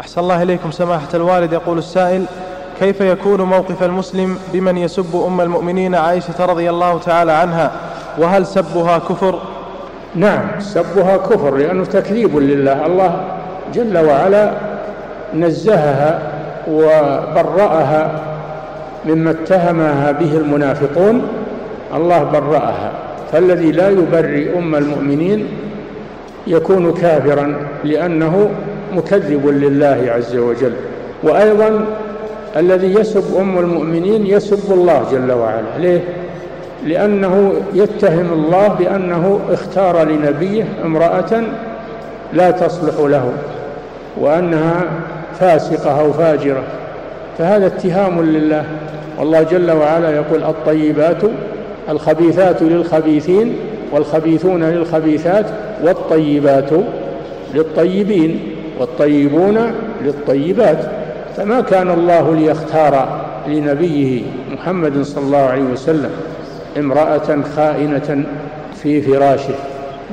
أحسن الله إليكم سماحة الوالد يقول السائل كيف يكون موقف المسلم بمن يسب أم المؤمنين عائشة رضي الله تعالى عنها؟ وهل سبها كفر؟ نعم سبها كفر لأنه تكذيب لله. الله جل وعلا نزهها وبرأها مما اتهمها به المنافقون. الله برأها. فالذي لا يبرئ أم المؤمنين يكون كافرا لأنه مكذب لله عز وجل. وأيضا الذي يسب أم المؤمنين يسب الله جل وعلا. ليه؟ لأنه يتهم الله بأنه اختار لنبيه امرأة لا تصلح له وأنها فاسقة أو فاجرة. فهذا اتهام لله. والله جل وعلا يقول الطيبات الخبيثات للخبيثين والخبيثون للخبيثات والطيبات للطيبين. والطيبون للطيبات فما كان الله ليختار لنبيه محمد صلى الله عليه وسلم امرأة خائنة في فراشه.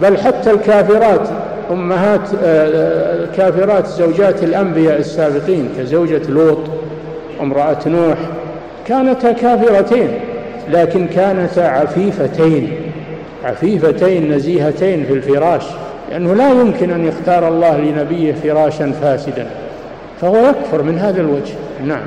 بل حتى الكافرات أمهات آه، آه، كافرات زوجات الأنبياء السابقين كزوجة لوط وامرأة نوح كانتا كافرتين لكن كانتا عفيفتين عفيفتين نزيهتين في الفراش. لأنه لا يمكن أن يختار الله لنبيه فراشا فاسدا فهو يكفر من هذا الوجه. نعم.